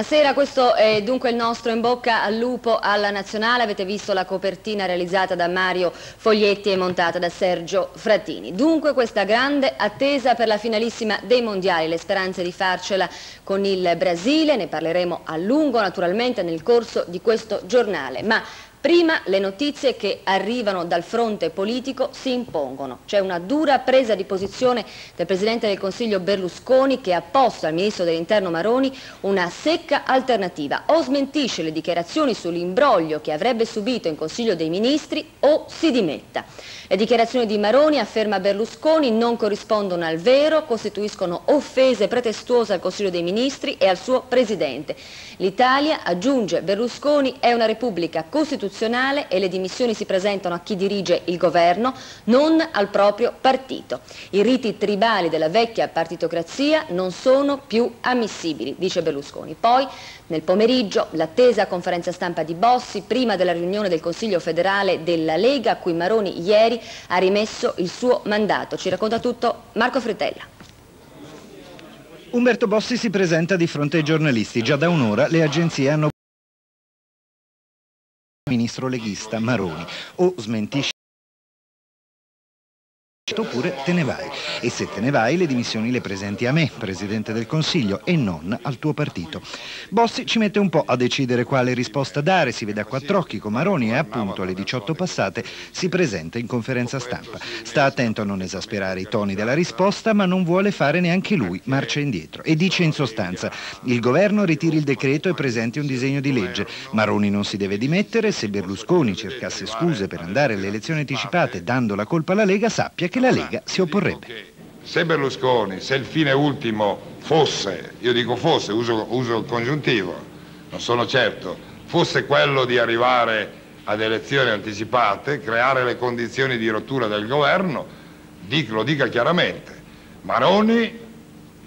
Buonasera, questo è dunque il nostro In Bocca al Lupo alla Nazionale. Avete visto la copertina realizzata da Mario Foglietti e montata da Sergio Frattini. Dunque questa grande attesa per la finalissima dei mondiali, le speranze di farcela con il Brasile, ne parleremo a lungo naturalmente nel corso di questo giornale. Ma Prima le notizie che arrivano dal fronte politico si impongono. C'è una dura presa di posizione del Presidente del Consiglio Berlusconi che ha posto al Ministro dell'Interno Maroni una secca alternativa. O smentisce le dichiarazioni sull'imbroglio che avrebbe subito in Consiglio dei Ministri o si dimetta. Le dichiarazioni di Maroni, afferma Berlusconi, non corrispondono al vero, costituiscono offese pretestuose al Consiglio dei Ministri e al suo Presidente. L'Italia, aggiunge Berlusconi, è una repubblica costituzionale e le dimissioni si presentano a chi dirige il governo, non al proprio partito. I riti tribali della vecchia partitocrazia non sono più ammissibili, dice Berlusconi. Poi nel pomeriggio l'attesa conferenza stampa di Bossi prima della riunione del Consiglio federale della Lega a cui Maroni ieri ha rimesso il suo mandato. Ci racconta tutto Marco Fritella. Umberto Bossi si presenta di fronte ai giornalisti. Già da un'ora le agenzie hanno ministro leghista Maroni. O smentisce oppure te ne vai. E se te ne vai le dimissioni le presenti a me, Presidente del Consiglio, e non al tuo partito. Bossi ci mette un po' a decidere quale risposta dare, si vede a quattro occhi con Maroni e appunto alle 18 passate si presenta in conferenza stampa. Sta attento a non esasperare i toni della risposta, ma non vuole fare neanche lui marcia indietro. E dice in sostanza, il governo ritiri il decreto e presenti un disegno di legge. Maroni non si deve dimettere, se Berlusconi cercasse scuse per andare alle elezioni anticipate dando la colpa alla Lega, sappia che la Lega si opporrebbe. Se Berlusconi, se il fine ultimo fosse, io dico fosse, uso, uso il congiuntivo, non sono certo, fosse quello di arrivare ad elezioni anticipate, creare le condizioni di rottura del governo, dic, lo dica chiaramente. Maroni,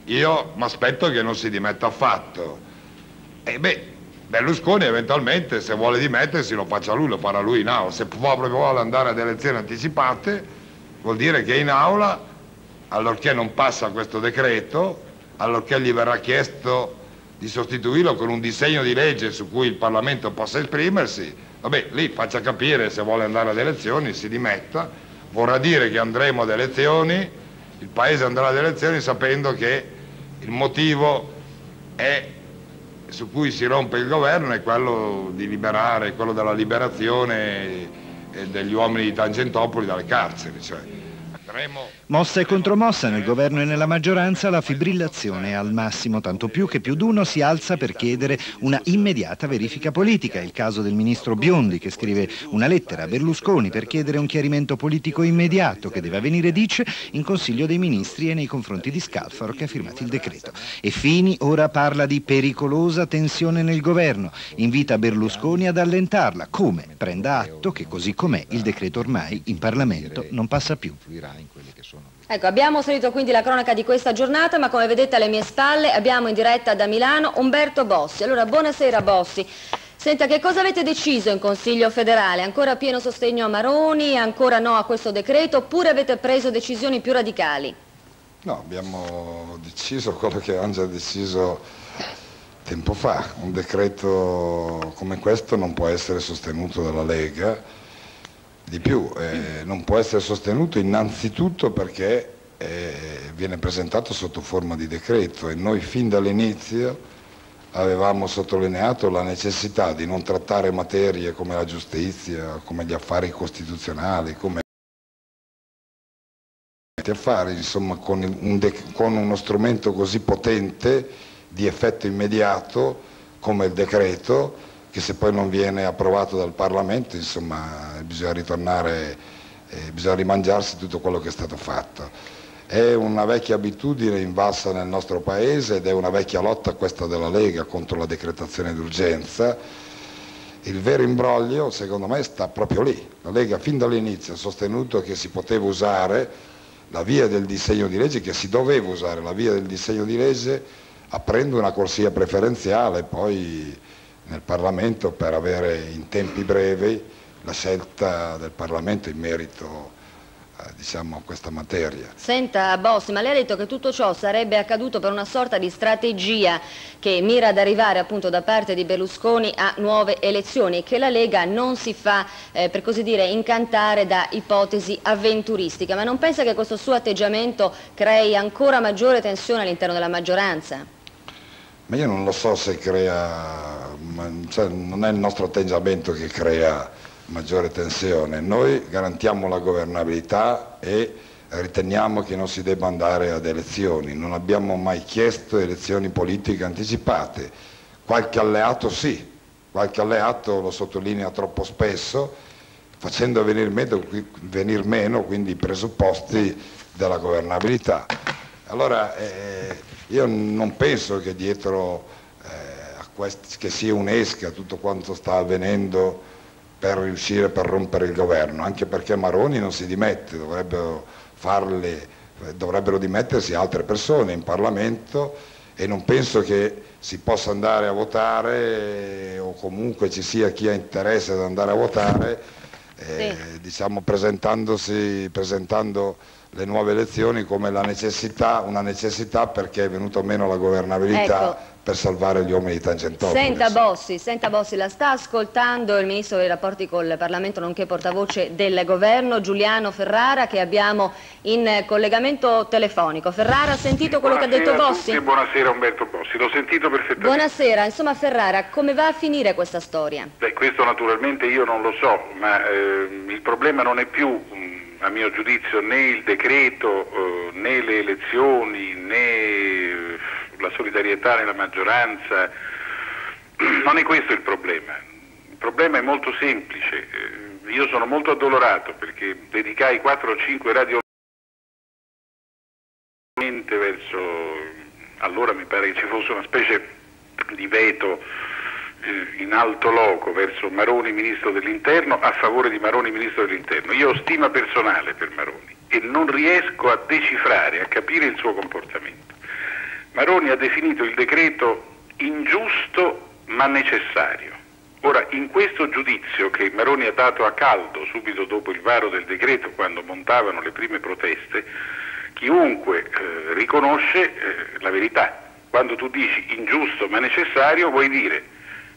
io mi aspetto che non si dimetta affatto. E beh, Berlusconi eventualmente se vuole dimettersi lo faccia lui, lo farà lui in aula. Se proprio vuole andare ad elezioni anticipate Vuol dire che in aula, allorché non passa questo decreto, allorché gli verrà chiesto di sostituirlo con un disegno di legge su cui il Parlamento possa esprimersi, vabbè, lì faccia capire se vuole andare ad elezioni, si dimetta, vorrà dire che andremo ad elezioni, il Paese andrà ad elezioni sapendo che il motivo è, su cui si rompe il governo è quello di liberare, quello della liberazione degli uomini di Tangentopoli dalle carceri. Cioè, Mossa e contromossa nel governo e nella maggioranza la fibrillazione è al massimo, tanto più che più d'uno si alza per chiedere una immediata verifica politica. È il caso del ministro Biondi che scrive una lettera a Berlusconi per chiedere un chiarimento politico immediato che deve avvenire, dice, in Consiglio dei Ministri e nei confronti di Scalfaro che ha firmato il decreto. E Fini ora parla di pericolosa tensione nel governo, invita Berlusconi ad allentarla. Come? Prenda atto che così com'è il decreto ormai in Parlamento non passa più Ecco, abbiamo salito quindi la cronaca di questa giornata, ma come vedete alle mie spalle abbiamo in diretta da Milano Umberto Bossi. Allora, buonasera Bossi. Senta, che cosa avete deciso in Consiglio federale? Ancora pieno sostegno a Maroni, ancora no a questo decreto, oppure avete preso decisioni più radicali? No, abbiamo deciso quello che avevamo già deciso tempo fa. Un decreto come questo non può essere sostenuto dalla Lega, di più, eh, non può essere sostenuto innanzitutto perché eh, viene presentato sotto forma di decreto e noi fin dall'inizio avevamo sottolineato la necessità di non trattare materie come la giustizia, come gli affari costituzionali, come affari, insomma, con, un con uno strumento così potente di effetto immediato come il decreto, che se poi non viene approvato dal Parlamento, insomma, bisogna ritornare, eh, bisogna rimangiarsi tutto quello che è stato fatto. È una vecchia abitudine invalsa nel nostro Paese ed è una vecchia lotta questa della Lega contro la decretazione d'urgenza. Il vero imbroglio, secondo me, sta proprio lì. La Lega fin dall'inizio ha sostenuto che si poteva usare la via del disegno di legge, che si doveva usare la via del disegno di legge aprendo una corsia preferenziale poi nel Parlamento per avere in tempi brevi la scelta del Parlamento in merito eh, diciamo, a questa materia. Senta Bossi, ma lei ha detto che tutto ciò sarebbe accaduto per una sorta di strategia che mira ad arrivare appunto da parte di Berlusconi a nuove elezioni e che la Lega non si fa, eh, per così dire, incantare da ipotesi avventuristiche, ma non pensa che questo suo atteggiamento crei ancora maggiore tensione all'interno della maggioranza? Ma io non lo so se crea, cioè, non è il nostro atteggiamento che crea maggiore tensione. Noi garantiamo la governabilità e riteniamo che non si debba andare ad elezioni. Non abbiamo mai chiesto elezioni politiche anticipate. Qualche alleato sì, qualche alleato lo sottolinea troppo spesso, facendo venir meno, venir meno quindi i presupposti della governabilità. Allora eh, io non penso che dietro che sia un'esca tutto quanto sta avvenendo per riuscire per rompere il governo, anche perché Maroni non si dimette, dovrebbero, farle, dovrebbero dimettersi altre persone in Parlamento e non penso che si possa andare a votare o comunque ci sia chi ha interesse ad andare a votare eh, sì. diciamo presentando le nuove elezioni come necessità, una necessità perché è venuta meno la governabilità ecco per salvare gli uomini di Tangentopoli. Senta Bossi, senta Bossi, la sta ascoltando il Ministro dei Rapporti col Parlamento nonché portavoce del Governo Giuliano Ferrara che abbiamo in collegamento telefonico. Ferrara, ha sentito quello buonasera che ha detto Bossi? Tutti, buonasera Umberto Bossi, l'ho sentito perfettamente. Buonasera, insomma Ferrara, come va a finire questa storia? Beh, questo naturalmente io non lo so, ma eh, il problema non è più a mio giudizio né il decreto eh, né le elezioni né la solidarietà nella maggioranza, non è questo il problema. Il problema è molto semplice. Eh, io sono molto addolorato perché dedicai 4 o 5 radio verso allora mi pare che ci fosse una specie di veto eh, in alto loco verso Maroni Ministro dell'Interno a favore di Maroni Ministro dell'Interno. Io ho stima personale per Maroni e non riesco a decifrare, a capire il suo comportamento. Maroni ha definito il decreto ingiusto ma necessario. Ora, in questo giudizio che Maroni ha dato a caldo subito dopo il varo del decreto, quando montavano le prime proteste, chiunque eh, riconosce eh, la verità. Quando tu dici ingiusto ma necessario, vuoi dire,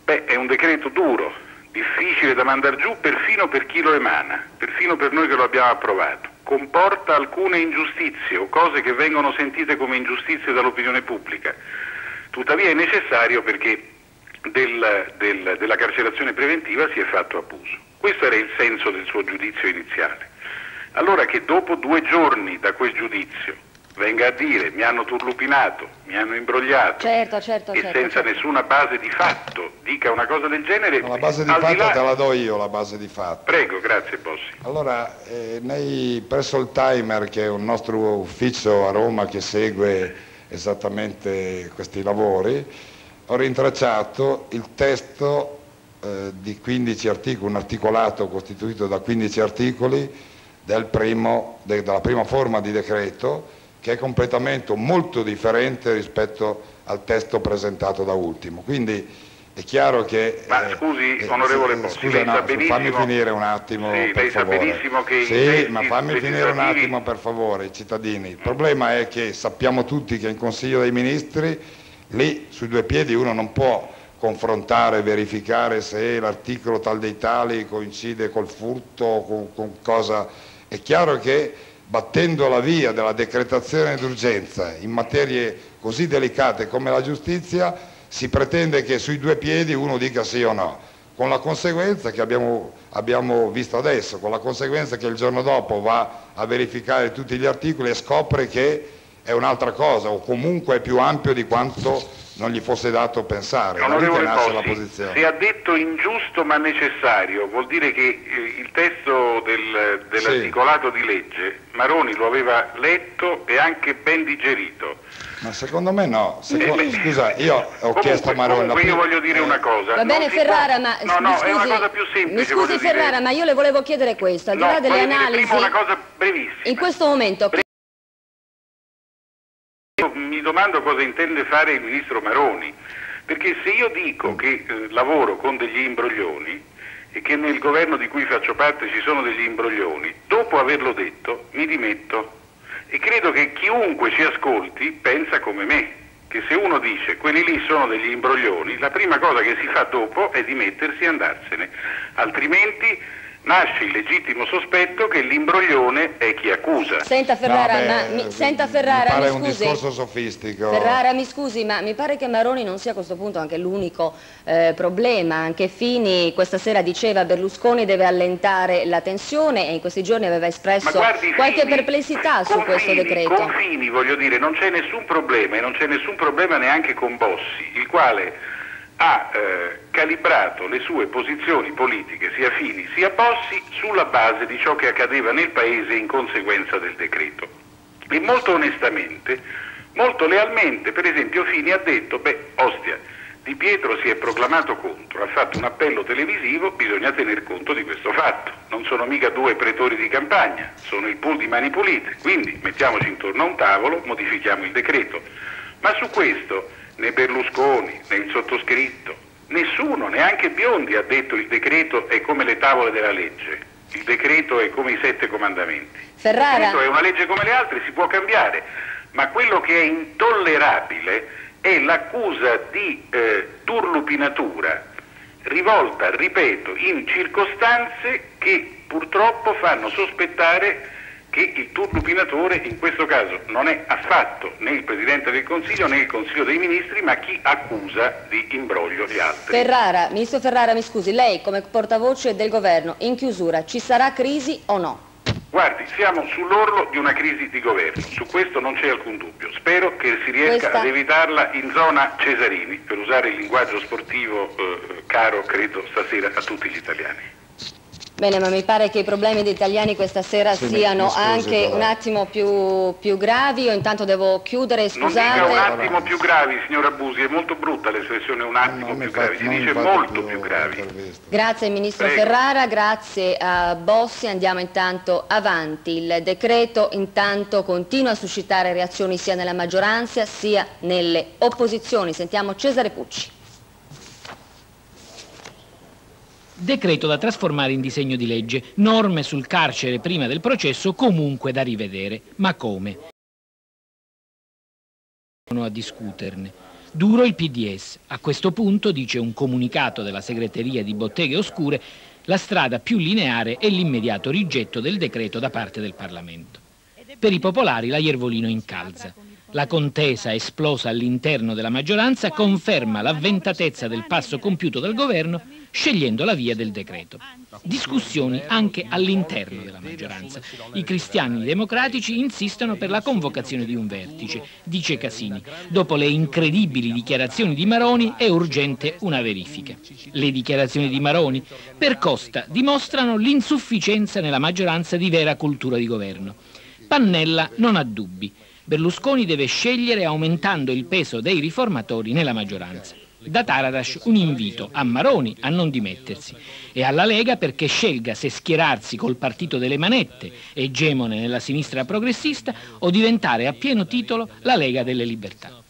beh, è un decreto duro, difficile da mandare giù perfino per chi lo emana, perfino per noi che lo abbiamo approvato comporta alcune ingiustizie o cose che vengono sentite come ingiustizie dall'opinione pubblica. Tuttavia è necessario perché del, del, della carcerazione preventiva si è fatto abuso. Questo era il senso del suo giudizio iniziale. Allora che dopo due giorni da quel giudizio venga a dire mi hanno turlupinato, mi hanno imbrogliato certo, certo, e certo, senza certo. nessuna base di fatto dica una cosa del genere. No, la base di fatto là... te la do io, la base di fatto. Prego, grazie Bossi. Allora, eh, nei, presso il Timer, che è un nostro ufficio a Roma che segue esattamente questi lavori, ho rintracciato il testo eh, di 15 articoli, un articolato costituito da 15 articoli del primo, de, della prima forma di decreto che è completamente molto differente rispetto al testo presentato da ultimo. Quindi è chiaro che... Ma eh, scusi, eh, onorevole Bossi, scusa, no, fammi finire un attimo, sì, per favore. Sì, ma fammi finire un attimo, per favore, i cittadini. Il problema è che sappiamo tutti che in Consiglio dei Ministri, lì sui due piedi uno non può confrontare, verificare se l'articolo tal dei tali coincide col furto, con, con cosa... È chiaro che battendo la via della decretazione d'urgenza in materie così delicate come la giustizia, si pretende che sui due piedi uno dica sì o no, con la conseguenza che abbiamo, abbiamo visto adesso, con la conseguenza che il giorno dopo va a verificare tutti gli articoli e scopre che è un'altra cosa o comunque è più ampio di quanto non gli fosse dato pensare. Onorevole Bossi, se ha detto ingiusto ma necessario, vuol dire che eh, il testo del, dell'articolato sì. di legge Maroni lo aveva letto e anche ben digerito. Ma secondo me no, secondo, eh, scusa, io ho comunque, chiesto a Maroni... Comunque io voglio dire una cosa. Va bene Ferrara, può... ma... No, no, scusi, è una cosa più semplice. Mi scusi Ferrara, dire... ma io le volevo chiedere questo, al di là delle analisi... una cosa brevissima. In questo momento... Mi domando cosa intende fare il ministro Maroni, perché se io dico che eh, lavoro con degli imbroglioni e che nel governo di cui faccio parte ci sono degli imbroglioni, dopo averlo detto mi dimetto. E credo che chiunque ci ascolti pensa come me, che se uno dice quelli lì sono degli imbroglioni, la prima cosa che si fa dopo è dimettersi e andarsene, altrimenti nasce il legittimo sospetto che l'imbroglione è chi accusa. Senta Ferrara, no, ma, mi, senta Ferrara, mi, mi scusi. un discorso sofistico. Ferrara, mi scusi, ma mi pare che Maroni non sia a questo punto anche l'unico eh, problema. Anche Fini questa sera diceva Berlusconi deve allentare la tensione e in questi giorni aveva espresso guardi, qualche Fini, perplessità su questo Fini, decreto. Con Fini, voglio dire, non c'è nessun problema e non c'è nessun problema neanche con Bossi, il quale ha eh, calibrato le sue posizioni politiche, sia Fini sia Bossi, sulla base di ciò che accadeva nel Paese in conseguenza del decreto. E molto onestamente, molto lealmente, per esempio Fini ha detto, beh, ostia, Di Pietro si è proclamato contro, ha fatto un appello televisivo, bisogna tener conto di questo fatto. Non sono mica due pretori di campagna, sono il pool di mani pulite, quindi mettiamoci intorno a un tavolo, modifichiamo il decreto. Ma su questo né Berlusconi né il sottoscritto, nessuno, neanche Biondi ha detto il decreto è come le tavole della legge, il decreto è come i sette comandamenti. Ferrara. Il decreto è una legge come le altre, si può cambiare, ma quello che è intollerabile è l'accusa di eh, turlupinatura rivolta, ripeto, in circostanze che purtroppo fanno sospettare che il turlupinatore in questo caso non è affatto né il Presidente del Consiglio né il Consiglio dei Ministri, ma chi accusa di imbroglio gli altri. Ferrara, Ministro Ferrara, mi scusi, lei come portavoce del Governo, in chiusura, ci sarà crisi o no? Guardi, siamo sull'orlo di una crisi di governo, su questo non c'è alcun dubbio. Spero che si riesca Questa... ad evitarla in zona Cesarini, per usare il linguaggio sportivo eh, caro, credo, stasera a tutti gli italiani. Bene, ma mi pare che i problemi degli italiani questa sera Sì, siano scusi, anche però. un attimo più, più gravi. Io intanto devo chiudere, Non scusate. dica un attimo più gravi, signora Busi, è molto brutta l'espressione un attimo Non più gravi, si non dice molto più gravi. interviste. Grazie Ministro Prego. Ferrara, grazie a Bossi, andiamo intanto avanti. Il decreto intanto continua a suscitare reazioni sia nella maggioranza sia nelle opposizioni. Sentiamo Cesare Pucci. Decreto da trasformare in disegno di legge, norme sul carcere prima del processo comunque da rivedere. Ma come? a discuterne. Duro il PDS. A questo punto, dice un comunicato della segreteria di Botteghe Oscure, la strada più lineare è l'immediato rigetto del decreto da parte del Parlamento. Per i popolari la Iervolino incalza. La contesa esplosa all'interno della maggioranza conferma l'avventatezza del passo compiuto dal governo scegliendo la via del decreto. Discussioni anche all'interno della maggioranza. I cristiani democratici insistono per la convocazione di un vertice, dice Casini. Dopo le incredibili dichiarazioni di Maroni è urgente una verifica. Le dichiarazioni di Maroni per Costa dimostrano l'insufficienza nella maggioranza di vera cultura di governo. Pannella non ha dubbi. Berlusconi deve scegliere aumentando il peso dei riformatori nella maggioranza. Da Taradas un invito a Maroni a non dimettersi e alla Lega perché scelga se schierarsi col partito delle manette, egemone nella sinistra progressista, o diventare a pieno titolo la Lega delle Libertà.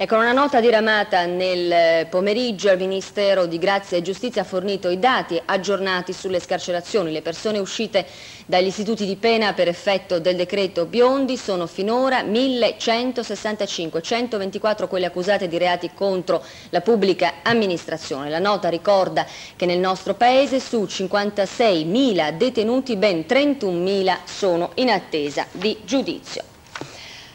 E con una nota diramata nel pomeriggio il Ministero di Grazia e Giustizia ha fornito i dati aggiornati sulle scarcerazioni. Le persone uscite dagli istituti di pena per effetto del decreto Biondi sono finora 1165, 124 quelle accusate di reati contro la pubblica amministrazione. La nota ricorda che nel nostro Paese su 56.000 detenuti ben 31.000 sono in attesa di giudizio.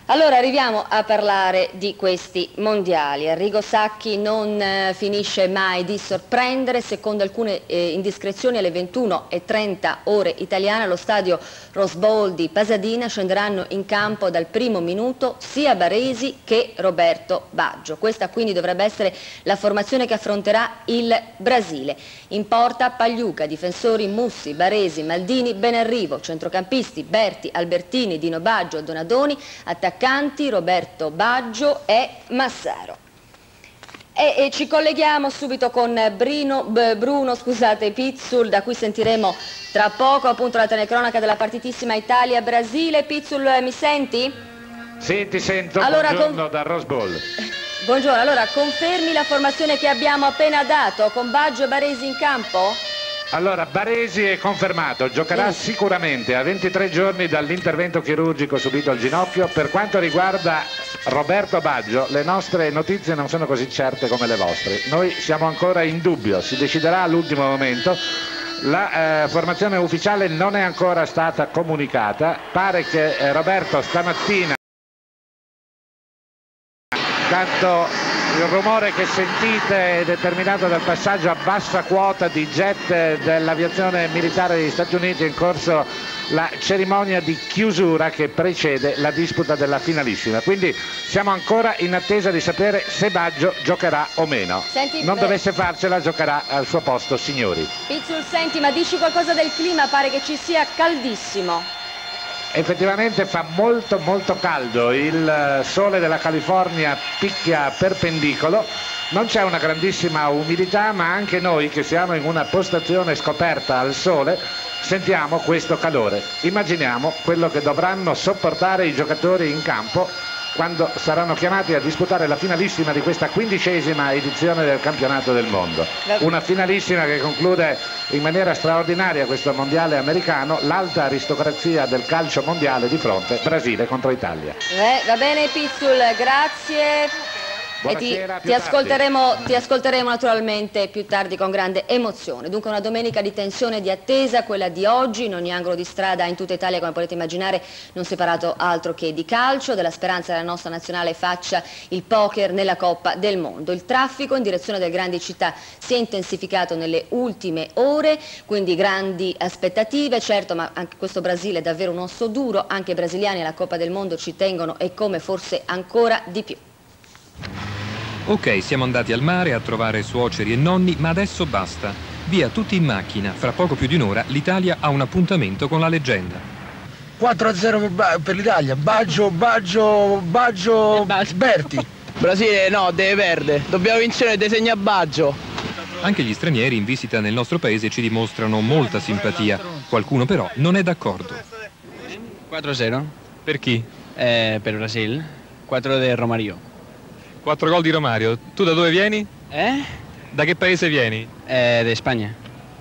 Allora arriviamo a parlare di questi mondiali. Arrigo Sacchi non eh, finisce mai di sorprendere, secondo alcune eh, indiscrezioni alle 21.30 ore italiane allo stadio Rose Bowl di Pasadena scenderanno in campo dal primo minuto sia Baresi che Roberto Baggio. Questa quindi dovrebbe essere la formazione che affronterà il Brasile. In porta Pagliuca, difensori Mussi, Baresi, Maldini, Benarrivo, centrocampisti Berti, Albertini, Dino Baggio, Donadoni, attaccanti attaccanti Roberto Baggio e Massaro. E, e, ci colleghiamo subito con Brino, B, Bruno scusate, Pizzul, da cui sentiremo tra poco appunto la telecronaca della partitissima Italia-Brasile. Pizzul, mi senti? Sì, ti sento. Allora, Buongiorno con... da Rose Bowl. Buongiorno, allora confermi la formazione che abbiamo appena dato con Baggio e Baresi in campo? Allora, Baresi è confermato, giocherà sicuramente a 23 giorni dall'intervento chirurgico subito al ginocchio. Per quanto riguarda Roberto Baggio, le nostre notizie non sono così certe come le vostre. Noi siamo ancora in dubbio, si deciderà all'ultimo momento. La eh, formazione ufficiale non è ancora stata comunicata, pare che eh, Roberto stamattina tanto il rumore che sentite è determinato dal passaggio a bassa quota di jet dell'aviazione militare degli Stati Uniti in corso la cerimonia di chiusura che precede la disputa della finalissima. Quindi siamo ancora in attesa di sapere se Baggio giocherà o meno. Senti, non beh... dovesse farcela giocherà al suo posto signori. Pizzul, senti, ma dici qualcosa del clima, pare che ci sia caldissimo effettivamente fa molto molto caldo, il eh, sole della California picchia perpendicolo, non c'è una grandissima umidità ma anche noi che siamo in una postazione scoperta al sole sentiamo questo calore. Immaginiamo quello che dovranno sopportare i giocatori in campo quando saranno chiamati a disputare la finalissima di questa quindicesima edizione del campionato del mondo. Una finalissima che conclude in maniera straordinaria questo mondiale americano, l'alta aristocrazia del calcio mondiale di fronte Brasile contro Italia. Eh, va bene Pizzul, grazie e ti, ti, ascolteremo, ti, ascolteremo, naturalmente più tardi con grande emozione. Dunque una domenica di tensione e di attesa, quella di oggi, in ogni angolo di strada in tutta Italia, come potete immaginare, non si è parlato altro che di calcio, della speranza che la nostra nazionale faccia il poker nella Coppa del Mondo. Il traffico in direzione delle grandi città si è intensificato nelle ultime ore, quindi grandi aspettative, certo, ma anche questo Brasile è davvero un osso duro, anche i brasiliani alla Coppa del Mondo ci tengono e come forse ancora di più. Ok, siamo andati al mare a trovare suoceri e nonni, ma adesso basta. Via tutti in macchina. Fra poco più di un'ora l'Italia ha un appuntamento con la leggenda. 4-0 per l'Italia. Baggio, Baggio, Baggio, Berti. Brasile no, deve perdere. Dobbiamo vincere, disegna Baggio. Anche gli stranieri in visita nel nostro paese ci dimostrano molta simpatia. Qualcuno però non è d'accordo. 4-0. Per chi? Eh, per Brasil. 4 del Romario. Quattro gol di Romario. Tu da dove vieni? Eh? Da che paese vieni? Eh, di Spagna.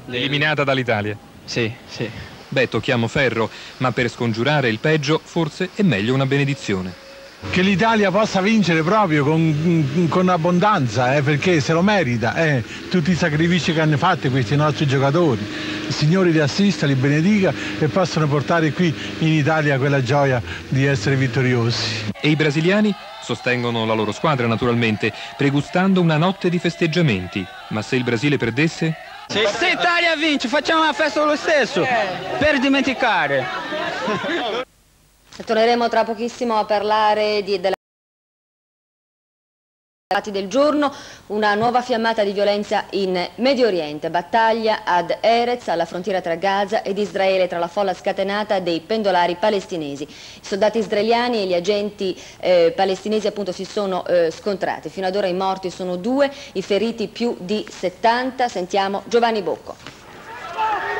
Eliminata dall'Italia? Sì, sì. Beh, tocchiamo ferro, ma per scongiurare il peggio forse è meglio una benedizione. Che l'Italia possa vincere proprio con, con abbondanza, eh, perché se lo merita, eh, tutti i sacrifici che hanno fatto questi nostri giocatori. Il Signore li assista, li benedica e possano portare qui in Italia quella gioia di essere vittoriosi. E i brasiliani? Sostengono la loro squadra naturalmente, pregustando una notte di festeggiamenti. Ma se il Brasile perdesse? Se, se Italia vince facciamo una festa lo stesso, per dimenticare. Torneremo tra pochissimo a parlare di, della del giorno, una nuova fiammata di violenza in Medio Oriente, battaglia ad Erez alla frontiera tra Gaza ed Israele tra la folla scatenata dei pendolari palestinesi. I soldati israeliani e gli agenti eh, palestinesi appunto si sono eh, scontrati, fino ad ora i morti sono due, i feriti più di 70, sentiamo Giovanni Bocco.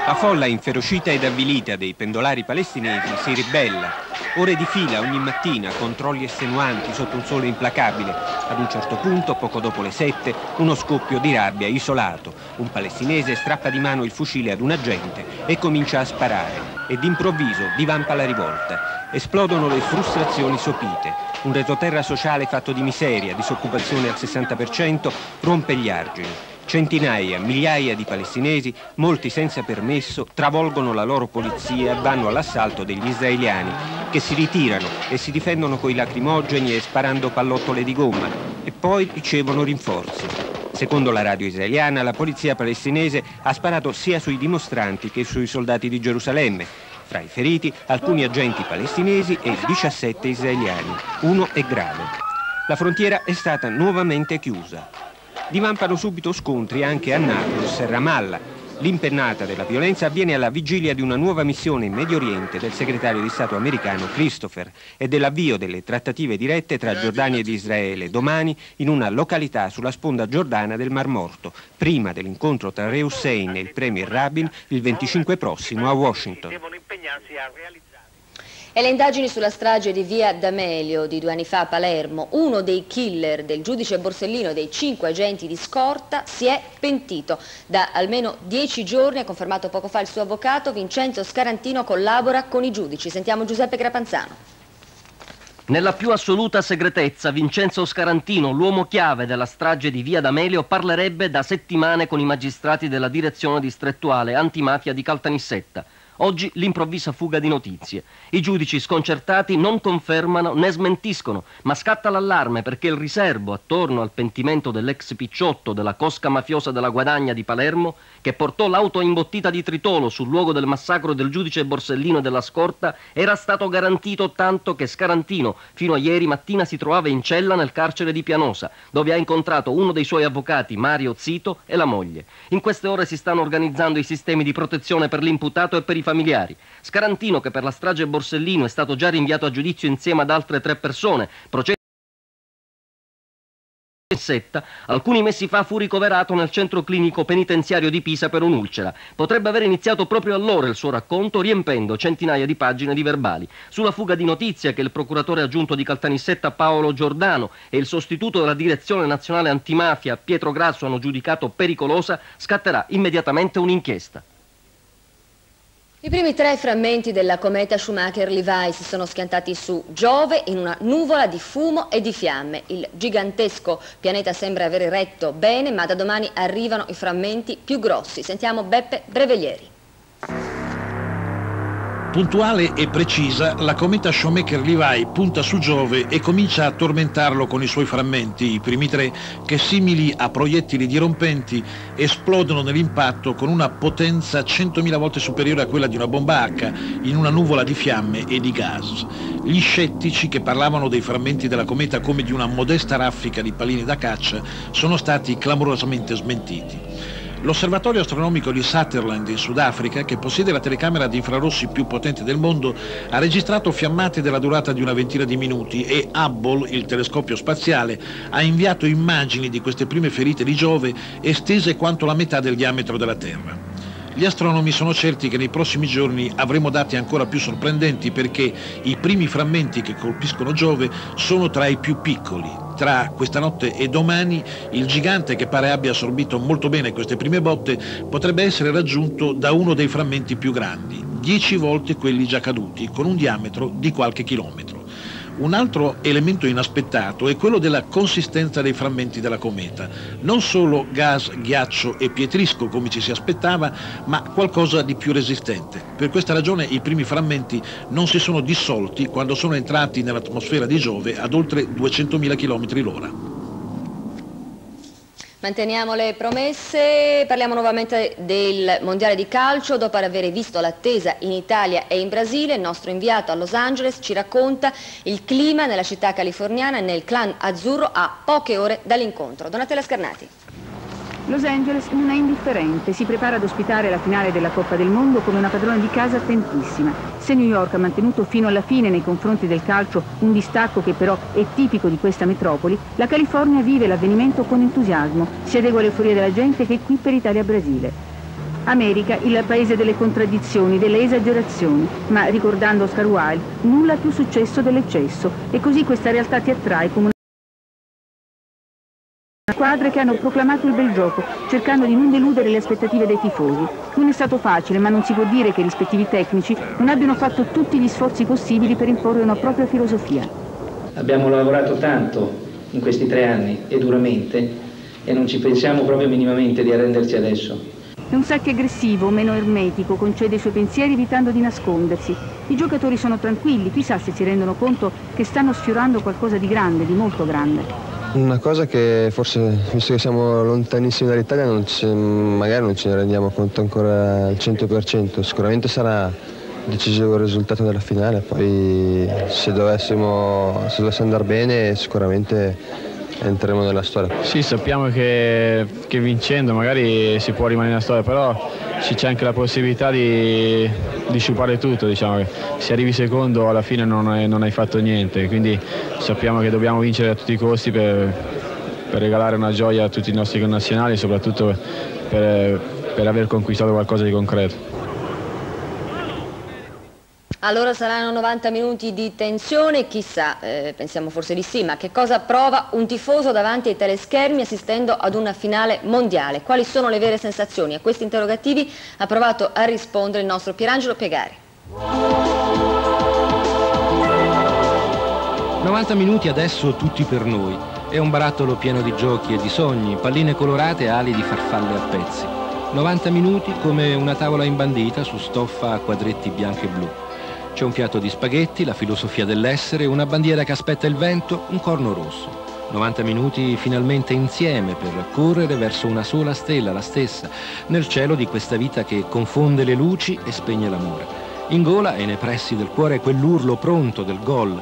La folla inferocita ed avvilita dei pendolari palestinesi si ribella. Ore di fila ogni mattina, controlli estenuanti sotto un sole implacabile. Ad un certo punto, poco dopo le sette, uno scoppio di rabbia isolato. Un palestinese strappa di mano il fucile ad un agente e comincia a sparare. E d'improvviso divampa la rivolta. Esplodono le frustrazioni sopite. Un retroterra sociale fatto di miseria, disoccupazione al 60%, rompe gli argini. Centinaia, migliaia di palestinesi, molti senza permesso, travolgono la loro polizia e vanno all'assalto degli israeliani, che si ritirano e si difendono coi lacrimogeni e sparando pallottole di gomma, e poi ricevono rinforzi. Secondo la radio israeliana, la polizia palestinese ha sparato sia sui dimostranti che sui soldati di Gerusalemme. Fra i feriti, alcuni agenti palestinesi e 17 israeliani. Uno è grave. La frontiera è stata nuovamente chiusa divampano subito scontri anche a Nablus e Ramallah. L'impennata della violenza avviene alla vigilia di una nuova missione in Medio Oriente del segretario di Stato americano Christopher e dell'avvio delle trattative dirette tra Giordania ed Israele domani in una località sulla sponda giordana del Mar Morto, prima dell'incontro tra Re Hussein e il premier Rabin il 25 prossimo a Washington. E le indagini sulla strage di via D'Amelio di due anni fa a Palermo, uno dei killer del giudice Borsellino e dei cinque agenti di scorta si è pentito. Da almeno dieci giorni, ha confermato poco fa il suo avvocato, Vincenzo Scarantino collabora con i giudici. Sentiamo Giuseppe Grapanzano. Nella più assoluta segretezza, Vincenzo Scarantino, l'uomo chiave della strage di Via D'Amelio, parlerebbe da settimane con i magistrati della direzione distrettuale antimafia di Caltanissetta. Oggi l'improvvisa fuga di notizie. I giudici sconcertati non confermano né smentiscono, ma scatta l'allarme perché il riservo attorno al pentimento dell'ex picciotto della cosca mafiosa della Guadagna di Palermo, che portò l'auto imbottita di tritolo sul luogo del massacro del giudice Borsellino e della scorta, era stato garantito tanto che Scarantino fino a ieri mattina si trovava in cella nel carcere di Pianosa, dove ha incontrato uno dei suoi avvocati, Mario Zito, e la moglie. In queste ore si stanno organizzando i sistemi di protezione per l'imputato e per i familiari. Scarantino, che per la strage Borsellino è stato già rinviato a giudizio insieme ad altre tre persone, procede Setta, alcuni mesi fa fu ricoverato nel centro clinico penitenziario di Pisa per un'ulcera. Potrebbe aver iniziato proprio allora il suo racconto riempendo centinaia di pagine di verbali. Sulla fuga di notizia che il procuratore aggiunto di Caltanissetta Paolo Giordano e il sostituto della Direzione Nazionale Antimafia Pietro Grasso hanno giudicato pericolosa, scatterà immediatamente un'inchiesta. I primi tre frammenti della cometa Schumacher-Levi si sono schiantati su Giove in una nuvola di fumo e di fiamme. Il gigantesco pianeta sembra aver retto bene, ma da domani arrivano i frammenti più grossi. Sentiamo Beppe Breveglieri. Puntuale e precisa, la cometa Shoemaker-Levi punta su Giove e comincia a tormentarlo con i suoi frammenti, i primi tre, che simili a proiettili dirompenti esplodono nell'impatto con una potenza 100.000 volte superiore a quella di una bomba H in una nuvola di fiamme e di gas. Gli scettici che parlavano dei frammenti della cometa come di una modesta raffica di palini da caccia sono stati clamorosamente smentiti. L'osservatorio astronomico di Sutherland in Sudafrica, che possiede la telecamera di infrarossi più potente del mondo, ha registrato fiammate della durata di una ventina di minuti e Hubble, il telescopio spaziale, ha inviato immagini di queste prime ferite di Giove estese quanto la metà del diametro della Terra. Gli astronomi sono certi che nei prossimi giorni avremo dati ancora più sorprendenti perché i primi frammenti che colpiscono Giove sono tra i più piccoli. Tra questa notte e domani il gigante che pare abbia assorbito molto bene queste prime botte potrebbe essere raggiunto da uno dei frammenti più grandi, dieci volte quelli già caduti, con un diametro di qualche chilometro. Un altro elemento inaspettato è quello della consistenza dei frammenti della cometa. Non solo gas, ghiaccio e pietrisco come ci si aspettava, ma qualcosa di più resistente. Per questa ragione i primi frammenti non si sono dissolti quando sono entrati nell'atmosfera di Giove ad oltre 200.000 km l'ora. Manteniamo le promesse, parliamo nuovamente del Mondiale di Calcio, dopo aver visto l'attesa in Italia e in Brasile, il nostro inviato a Los Angeles ci racconta il clima nella città californiana nel clan azzurro a poche ore dall'incontro. Donatella Scarnati. Los Angeles non è indifferente, si prepara ad ospitare la finale della Coppa del Mondo come una padrona di casa attentissima. Se New York ha mantenuto fino alla fine nei confronti del calcio un distacco che però è tipico di questa metropoli, la California vive l'avvenimento con entusiasmo, si adegua all'euforia della gente che è qui per Italia-Brasile. America, il paese delle contraddizioni, delle esagerazioni, ma ricordando Oscar Wilde, nulla più successo dell'eccesso e così questa realtà ti attrae come una squadre che hanno proclamato il bel gioco, cercando di non deludere le aspettative dei tifosi. Non è stato facile, ma non si può dire che i rispettivi tecnici non abbiano fatto tutti gli sforzi possibili per imporre una propria filosofia. Abbiamo lavorato tanto in questi tre anni e duramente e non ci pensiamo proprio minimamente di arrenderci adesso. È un Sacchi aggressivo, meno ermetico, concede i suoi pensieri evitando di nascondersi. I giocatori sono tranquilli, chissà se si rendono conto che stanno sfiorando qualcosa di grande, di molto grande. Una cosa che forse, visto che siamo lontanissimi dall'Italia, magari non ce ne rendiamo conto ancora al 100%, sicuramente sarà decisivo il risultato della finale, poi se dovessimo, se dovesse andare bene sicuramente entreremo nella storia. Sì, sappiamo che, che vincendo magari si può rimanere nella storia, però c'è anche la possibilità di, di sciupare tutto, diciamo se arrivi secondo alla fine non hai, non hai, fatto niente, quindi sappiamo che dobbiamo vincere a tutti i costi per, per regalare una gioia a tutti i nostri connazionali e soprattutto per, per aver conquistato qualcosa di concreto. Allora saranno 90 minuti di tensione, chissà, eh, pensiamo forse di sì, ma che cosa prova un tifoso davanti ai teleschermi assistendo ad una finale mondiale? Quali sono le vere sensazioni? A questi interrogativi ha provato a rispondere il nostro Pierangelo Piegari. 90 minuti adesso tutti per noi. È un barattolo pieno di giochi e di sogni, palline colorate e ali di farfalle a pezzi. 90 minuti come una tavola imbandita su stoffa a quadretti bianco e blu. C'è un piatto di spaghetti, la filosofia dell'essere, una bandiera che aspetta il vento, un corno rosso. 90 minuti finalmente insieme per correre verso una sola stella, la stessa, nel cielo di questa vita che confonde le luci e spegne l'amore. In gola e nei pressi del cuore quell'urlo pronto del gol,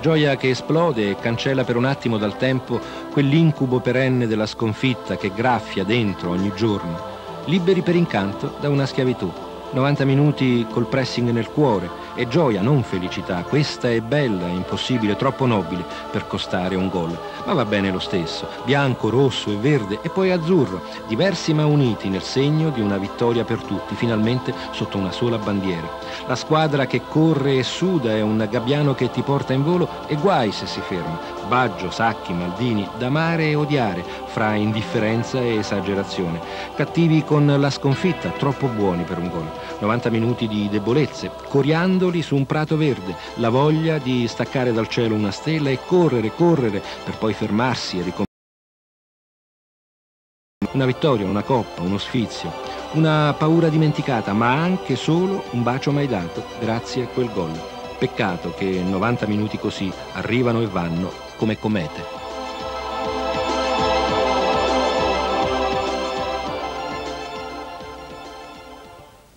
gioia che esplode e cancella per un attimo dal tempo quell'incubo perenne della sconfitta che graffia dentro ogni giorno, liberi per incanto da una schiavitù. 90 minuti col pressing nel cuore, è gioia, non felicità. Questa è bella, impossibile, troppo nobile per costare un gol. Ma va bene lo stesso. Bianco, rosso e verde e poi azzurro. Diversi ma uniti nel segno di una vittoria per tutti, finalmente sotto una sola bandiera. La squadra che corre e suda è un gabbiano che ti porta in volo e guai se si ferma. Baggio, Sacchi, Maldini, da amare e odiare, fra indifferenza e esagerazione. Cattivi con la sconfitta, troppo buoni per un gol. 90 minuti di debolezze, coriandoli su un prato verde, la voglia di staccare dal cielo una stella e correre, correre, per poi fermarsi e ricominciare. Una vittoria, una coppa, uno sfizio, una paura dimenticata, ma anche solo un bacio mai dato grazie a quel gol. Peccato che 90 minuti così arrivano e vanno come comete.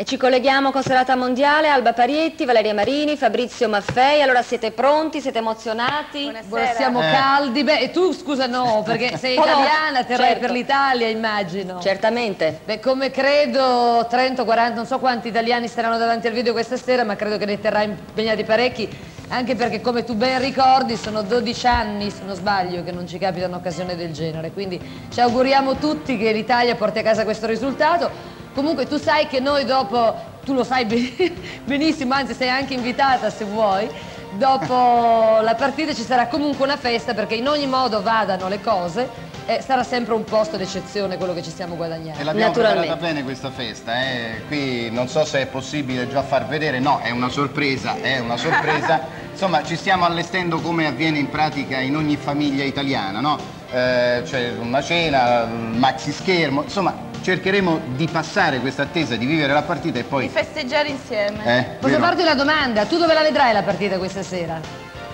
E ci colleghiamo con Serata Mondiale, Alba Parietti, Valeria Marini, Fabrizio Maffei. Allora siete pronti? Siete emozionati? Buonasera. Siamo eh. caldi. Beh, e tu scusa no, perché sei italiana, terrai certo. per l'Italia, immagino. Certamente. Beh, come credo 30, 40, non so quanti italiani staranno davanti al video questa sera, ma credo che ne terrai impegnati parecchi, anche perché come tu ben ricordi sono 12 anni, se non sbaglio, che non ci capita un'occasione del genere. Quindi ci auguriamo tutti che l'Italia porti a casa questo risultato. Comunque tu sai che noi dopo, tu lo sai benissimo, anzi sei anche invitata se vuoi, dopo la partita ci sarà comunque una festa perché in ogni modo vadano le cose eh, sarà sempre un posto d'eccezione quello che ci stiamo guadagnando. E l'abbiamo preparata bene questa festa, eh? qui non so se è possibile già far vedere, no, è una sorpresa, è una sorpresa. Insomma, ci stiamo allestendo come avviene in pratica in ogni famiglia italiana, no? Eh, c'è una cena, un maxi schermo, insomma cercheremo di passare questa attesa, di vivere la partita e poi... Di festeggiare insieme. Eh, Posso vero? farti una domanda? Tu dove la vedrai la partita questa sera?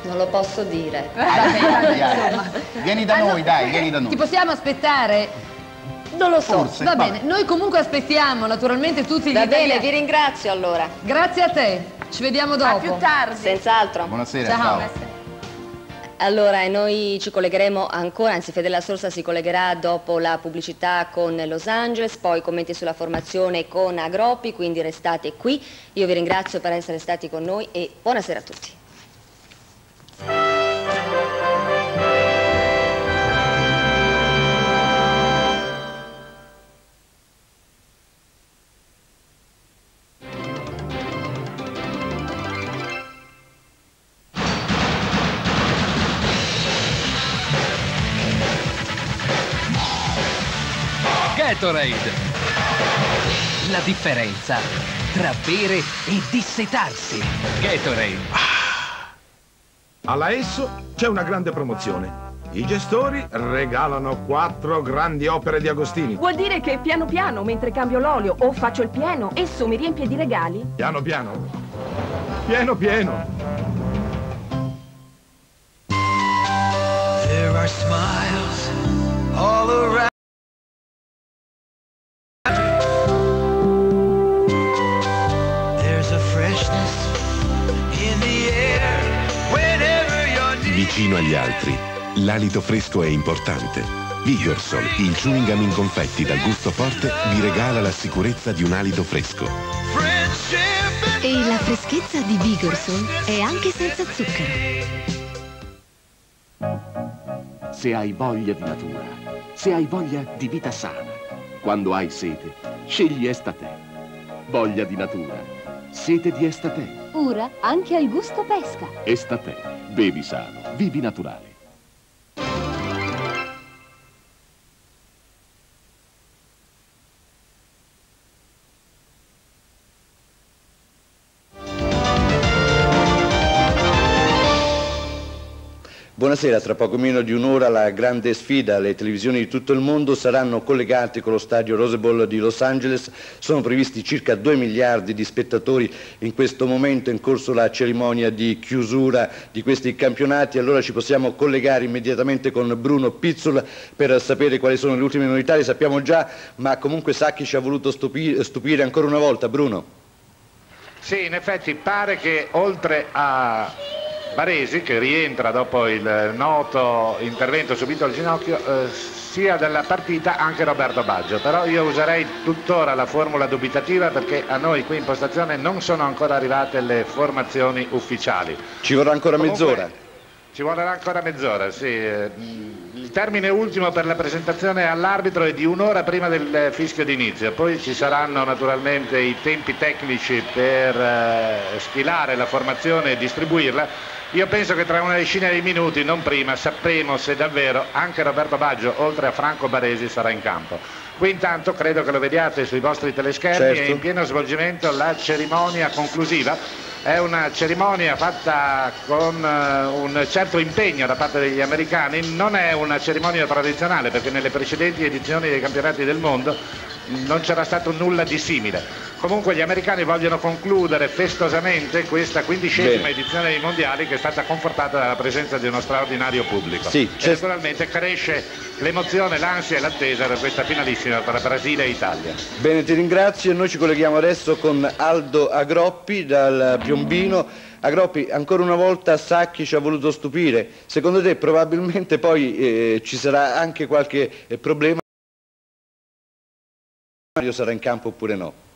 Non lo posso dire. vieni da noi, dai, vieni da noi. Ti possiamo aspettare? Non lo so. Forse, va bene, noi comunque aspettiamo naturalmente tutti gli Va italiani. bene, vi ringrazio allora. Grazie a te. Ci vediamo dopo. A più tardi. Senz'altro. Buonasera. Ciao. ciao. Allora, noi ci collegheremo ancora, anzi Fedele Sorsa si collegherà dopo la pubblicità con Los Angeles, poi commenti sulla formazione con Agroppi, quindi restate qui. Io vi ringrazio per essere stati con noi e buonasera a tutti. Gatorade. La differenza tra bere e dissetarsi. Gatorade. Alla Esso c'è una grande promozione. I gestori regalano quattro grandi opere di Agostini. Vuol dire che piano piano, mentre cambio l'olio o faccio il pieno, esso mi riempie di regali? Piano piano. Pieno pieno. There are smiles all around. Vicino agli altri, l'alito fresco è importante. Vigorsol, il chewing gum in confetti dal gusto forte, vi regala la sicurezza di un alito fresco. E la freschezza di Vigorsol è anche senza zucchero. Se hai voglia di natura, se hai voglia di vita sana, quando hai sete, scegli Estate. Voglia di natura, sete di Estate. Ora anche al gusto pesca. Estate, bevi sano, Vivi Natural. Buonasera, tra poco meno di un'ora la grande sfida, le televisioni di tutto il mondo saranno collegate con lo stadio Rose Bowl di Los Angeles, sono previsti circa 2 miliardi di spettatori in questo momento, è in corso la cerimonia di chiusura di questi campionati, allora ci possiamo collegare immediatamente con Bruno Pizzul per sapere quali sono le ultime novità, le sappiamo già, ma comunque Sacchi ci ha voluto stupire, stupire ancora una volta, Bruno. Sì, in effetti pare che oltre a Baresi, che rientra dopo il noto intervento subito al ginocchio, eh, sia della partita anche Roberto Baggio. Però io userei tuttora la formula dubitativa perché a noi qui in postazione non sono ancora arrivate le formazioni ufficiali. Ci vorrà ancora mezz'ora. Ci vorrà ancora mezz'ora, sì. Eh, Il termine ultimo per la presentazione all'arbitro è di un'ora prima del fischio d'inizio, poi ci saranno naturalmente i tempi tecnici per eh, stilare la formazione e distribuirla. Io penso che tra una decina di minuti, non prima, sapremo se davvero anche Roberto Baggio, oltre a Franco Baresi, sarà in campo. Qui intanto credo che lo vediate sui vostri teleschermi, Certo. è in pieno svolgimento la cerimonia conclusiva. È una cerimonia fatta con eh, un certo impegno da parte degli americani, non è una cerimonia tradizionale perché nelle precedenti edizioni dei campionati del mondo non c'era stato nulla di simile. Comunque gli americani vogliono concludere festosamente questa quindicesima Bene. edizione dei mondiali che è stata confortata dalla presenza di uno straordinario pubblico. Sì, e naturalmente cresce l'emozione, l'ansia e l'attesa per questa finalissima tra Brasile e Italia. Bene, ti ringrazio e noi ci colleghiamo adesso con Aldo Agroppi dal Piombino. Agroppi, ancora una volta Sacchi ci ha voluto stupire. Secondo te probabilmente poi eh, ci sarà anche qualche eh, problema? Mario sarà in campo oppure no?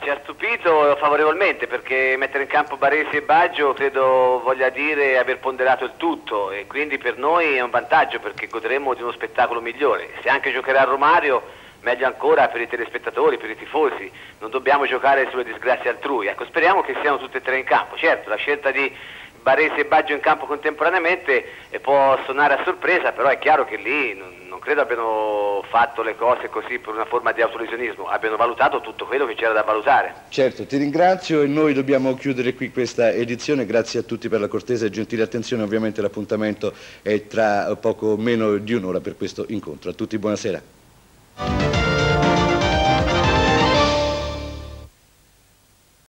Ci ha stupito favorevolmente perché mettere in campo Baresi e Baggio credo voglia dire aver ponderato il tutto e quindi per noi è un vantaggio perché godremo di uno spettacolo migliore. Se anche giocherà Romario, meglio ancora per i telespettatori, per i tifosi. Non dobbiamo giocare sulle disgrazie altrui. Ecco, speriamo che siano tutte e tre in campo. Certo, la scelta di Baresi e Baggio in campo contemporaneamente eh, può suonare a sorpresa, però è chiaro che lì non, non credo abbiano fatto le cose così per una forma di autolesionismo, abbiano valutato tutto quello che c'era da valutare. Certo, ti ringrazio e noi dobbiamo chiudere qui questa edizione. Grazie a tutti per la cortese e gentile attenzione. Ovviamente l'appuntamento è tra poco meno di un'ora per questo incontro. A tutti buonasera.